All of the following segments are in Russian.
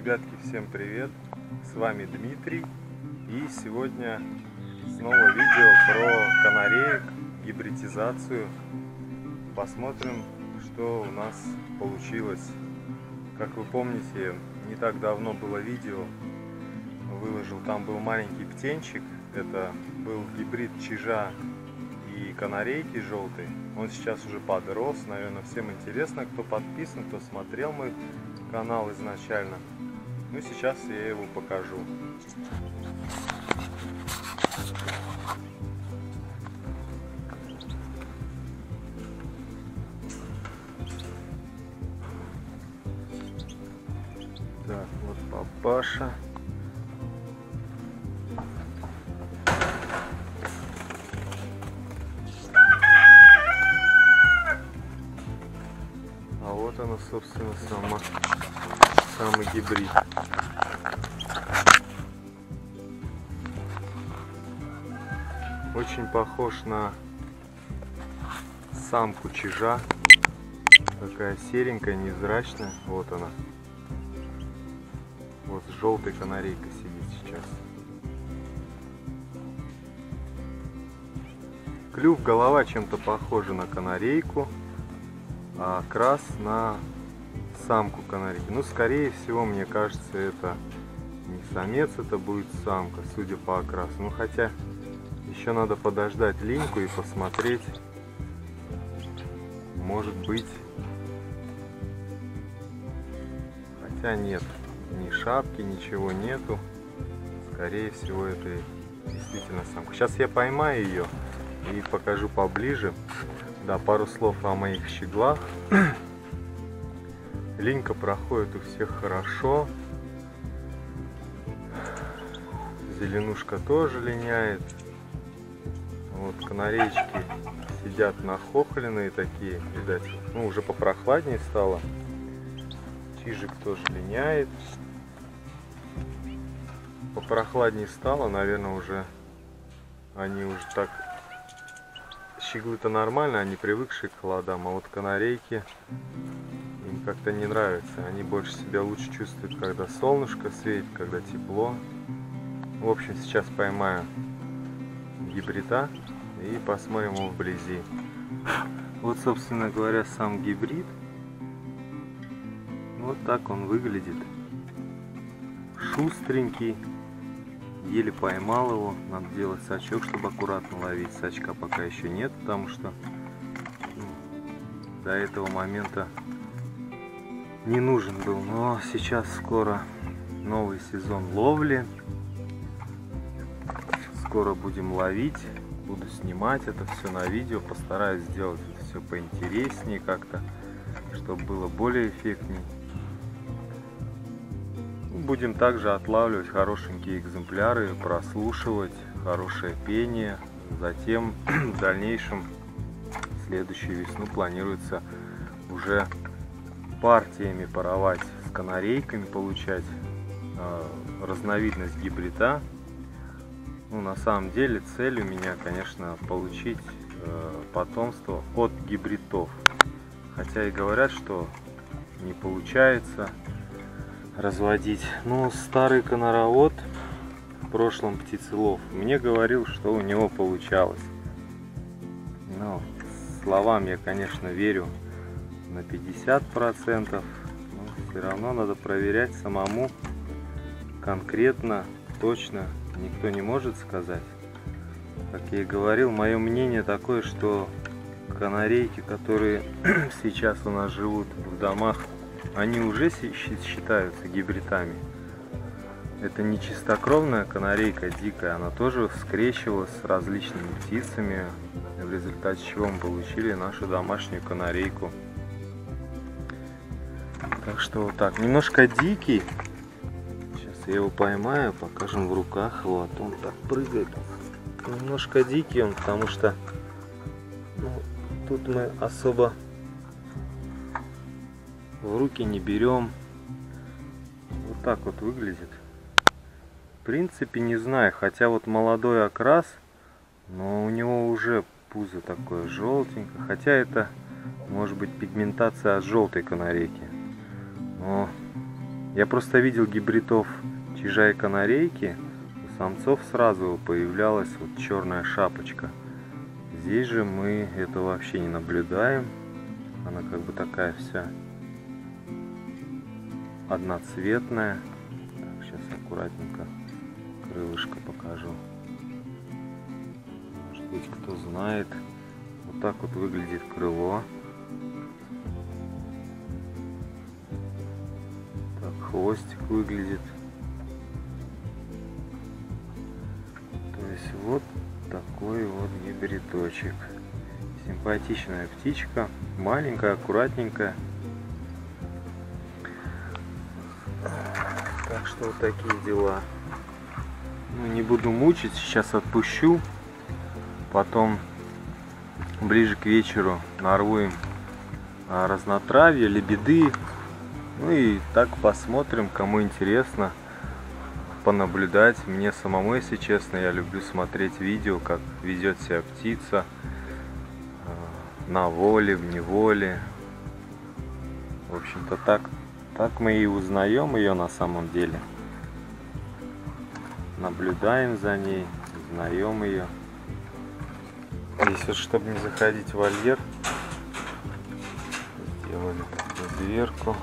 Ребятки, всем привет! С вами Дмитрий. И сегодня снова видео про канареек, гибридизацию. Посмотрим, что у нас получилось. Как вы помните, не так давно было видео, выложил, там был маленький птенчик. Это был гибрид чижа и канарейки желтой. Он сейчас уже подрос, наверное, всем интересно, кто подписан, кто смотрел мой канал изначально. Ну, сейчас я его покажу. Так, вот папаша. А вот она, собственно, сама, самый гибрид. Очень похож на самку чижа. Такая серенькая, невзрачная. Вот она. Вот желтый канарейка сидит сейчас. Клюв, голова чем-то похожа на канарейку а окрас на самку канарейки. Ну, скорее всего, мне кажется, это не самец, это будет самка, судя по окрасу. Ну, хотя еще надо подождать линьку и посмотреть. Может быть... Хотя нет, ни шапки, ничего нету. Скорее всего, это действительно самка. Сейчас я поймаю ее и покажу поближе. Да, пару слов о моих щеглах. Линька проходит у всех хорошо. Зеленушка тоже линяет. Вот канареечки сидят нахохленные такие, видать. Ну, уже попрохладнее стало. Чижик тоже линяет. Попрохладнее стало, наверное, уже они уже так щеглы-то нормально, они привыкшие к холодам, а вот канарейки им как-то не нравится. Они больше себя лучше чувствуют, когда солнышко светит, когда тепло. В общем, сейчас поймаю гибрида и посмотрим его вблизи. Вот, собственно говоря, сам гибрид. Вот так он выглядит. Шустренький. Еле поймал его. Надо делать сачок, чтобы аккуратно ловить. Сачка пока еще нет, потому что до этого момента не нужен был. Но сейчас скоро новый сезон ловли. Скоро будем ловить. Буду снимать это все на видео. Постараюсь сделать это все поинтереснее как-то, чтобы было более эффектнее будем также отлавливать хорошенькие экземпляры, прослушивать хорошее пение. Затем в дальнейшем следующую весну планируется уже партиями паровать с канарейками, получать э, разновидность гибрида. Ну, на самом деле цель у меня, конечно, получить э, потомство от гибридов. Хотя и говорят, что не получается разводить. Но старый коноровод, в прошлом птицелов, мне говорил, что у него получалось. Но словам я, конечно, верю на 50%, но все равно надо проверять самому конкретно, точно. Никто не может сказать. Как я и говорил, мое мнение такое, что канарейки, которые сейчас у нас живут в домах они уже считаются гибридами. Это не чистокровная канарейка дикая, она тоже скрещивалась с различными птицами, в результате чего мы получили нашу домашнюю канарейку. Так что вот так, немножко дикий. Сейчас я его поймаю, покажем в руках. Вот, он так прыгает. Немножко дикий он, потому что ну, тут мы особо в руки не берем. Вот так вот выглядит. В принципе, не знаю, хотя вот молодой окрас, но у него уже пузо такое желтенькое. Хотя это может быть пигментация от желтой канарейки. Но Я просто видел гибридов чижа и канарейки, у самцов сразу появлялась вот черная шапочка. Здесь же мы это вообще не наблюдаем. Она как бы такая вся одноцветная. Так, сейчас аккуратненько крылышко покажу. Может быть кто знает. Вот так вот выглядит крыло. Хвостик выглядит. То есть вот такой вот гибридочек. Симпатичная птичка, маленькая, аккуратненькая. Так что вот такие дела. Ну, не буду мучить, сейчас отпущу. Потом ближе к вечеру нарву им а, разнотравье, лебеды. Ну и так посмотрим, кому интересно понаблюдать. Мне самому, если честно, я люблю смотреть видео, как ведет себя птица а, на воле, в неволе. В общем-то так, так мы и узнаем ее на самом деле. Наблюдаем за ней, узнаем ее. Здесь вот, чтобы не заходить в вольер, сделали дверку.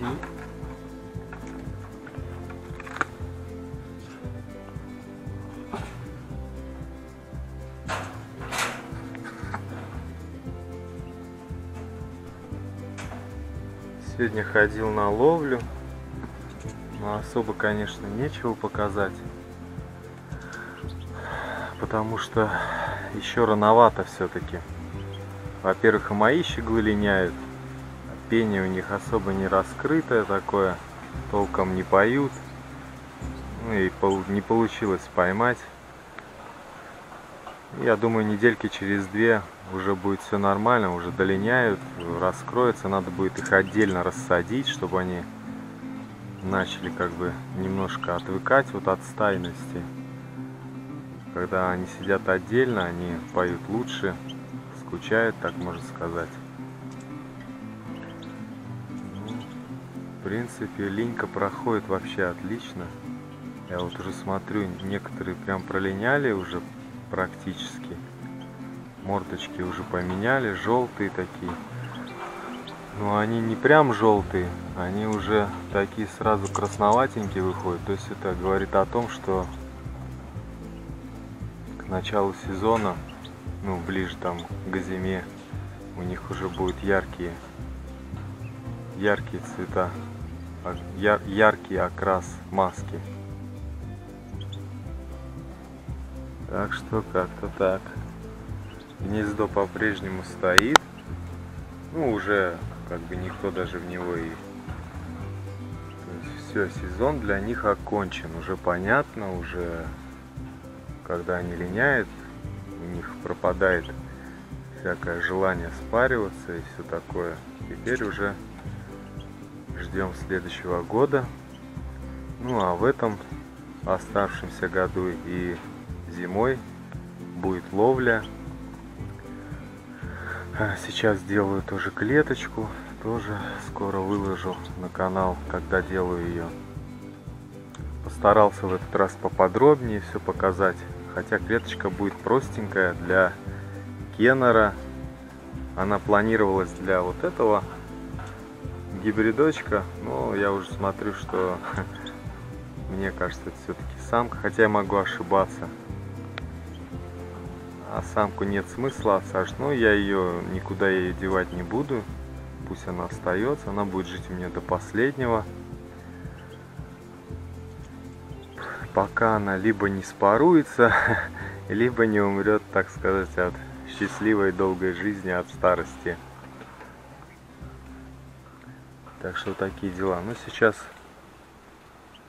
Лети. Сегодня ходил на ловлю. Но особо, конечно, нечего показать. Потому что еще рановато все-таки. Во-первых, и мои щеглы линяют. Пение у них особо не раскрытое такое. Толком не поют. Ну и не получилось поймать. Я думаю, недельки через две уже будет все нормально, уже долиняют, раскроются. Надо будет их отдельно рассадить, чтобы они начали как бы немножко отвыкать вот от стайности. Когда они сидят отдельно, они поют лучше, скучают, так можно сказать. Принципе, линька проходит вообще отлично. Я вот уже смотрю, некоторые прям пролиняли уже практически. Мордочки уже поменяли, желтые такие. Но они не прям желтые, они уже такие сразу красноватенькие выходят. То есть это говорит о том, что к началу сезона, ну ближе там к зиме, у них уже будут яркие, яркие цвета, яркий окрас маски. Так что как-то так. Гнездо по-прежнему стоит. Ну, уже как бы никто даже в него и... все, сезон для них окончен. Уже понятно, уже когда они линяют, у них пропадает всякое желание спариваться и все такое. Теперь уже ждем следующего года. Ну а в этом оставшемся году и зимой будет ловля. А сейчас делаю тоже клеточку, тоже скоро выложу на канал, когда делаю ее. Постарался в этот раз поподробнее все показать, хотя клеточка будет простенькая для Кеннера. Она планировалась для вот этого гибридочка, но я уже смотрю, что мне кажется, это все-таки самка, хотя я могу ошибаться а самку нет смысла отсаживать. Но я ее никуда ее девать не буду. Пусть она остается. Она будет жить у меня до последнего. Пока она либо не спаруется, либо не умрет, так сказать, от счастливой долгой жизни, от старости. Так что такие дела. Ну сейчас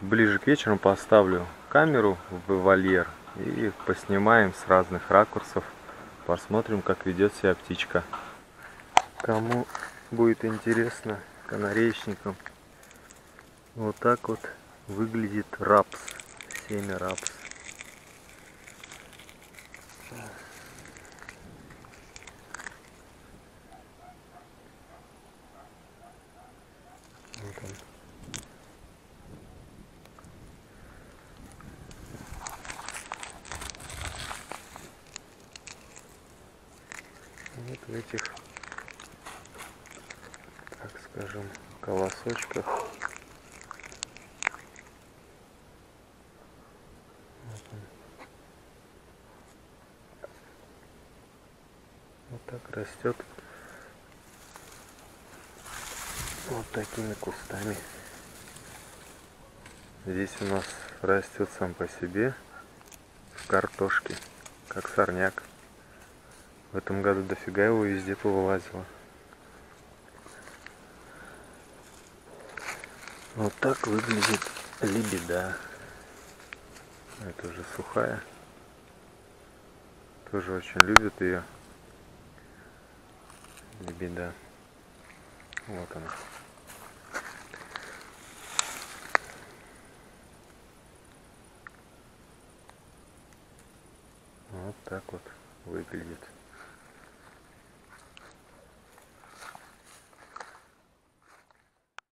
ближе к вечеру поставлю камеру в вольер и поснимаем с разных ракурсов. Посмотрим, как ведет себя птичка. Кому будет интересно, канареечникам, вот так вот выглядит рапс, семя рапс. Этих, так скажем, колосочках Вот. Вот так растет вот такими кустами. Здесь у нас растет сам по себе в картошке, как сорняк. В этом году дофига его везде повылазило. Вот так выглядит лебеда. Это уже сухая. Тоже очень любят ее. Лебеда. Вот она. Вот так вот выглядит.